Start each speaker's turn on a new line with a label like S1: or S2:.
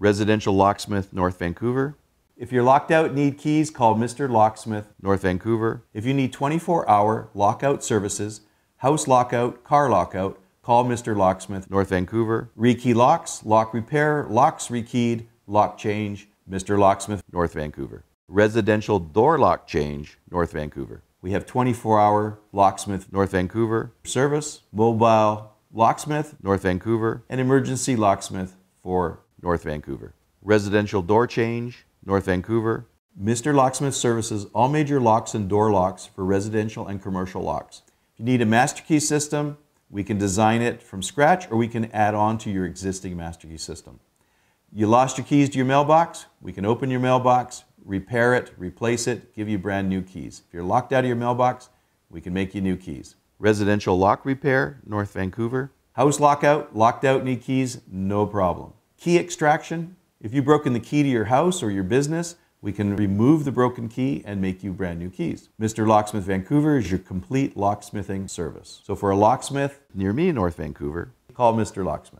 S1: Residential Locksmith, North Vancouver.
S2: If you're locked out, need keys, call Mr. Locksmith.
S1: North Vancouver.
S2: If you need 24 hour lockout services, house lockout, car lockout, call Mr. Locksmith.
S1: North Vancouver.
S2: Rekey locks, lock repair, locks rekeyed, lock change, Mr. Locksmith.
S1: North Vancouver. Residential door lock change, North Vancouver.
S2: We have 24 hour locksmith
S1: North Vancouver.
S2: service, mobile locksmith,
S1: North Vancouver.
S2: and emergency locksmith for
S1: North Vancouver. Residential door change, North Vancouver.
S2: Mr. Locksmith services all major locks and door locks for residential and commercial locks. If you need a master key system, we can design it from scratch or we can add on to your existing master key system. You lost your keys to your mailbox, we can open your mailbox, repair it, replace it, give you brand new keys. If you're locked out of your mailbox, we can make you new keys.
S1: Residential lock repair, North Vancouver.
S2: House lockout, locked out, need keys, no problem. Key extraction, if you've broken the key to your house or your business, we can remove the broken key and make you brand new keys. Mr. Locksmith Vancouver is your complete locksmithing service. So for a locksmith,
S1: Near me, in North Vancouver.
S2: call Mr. Locksmith.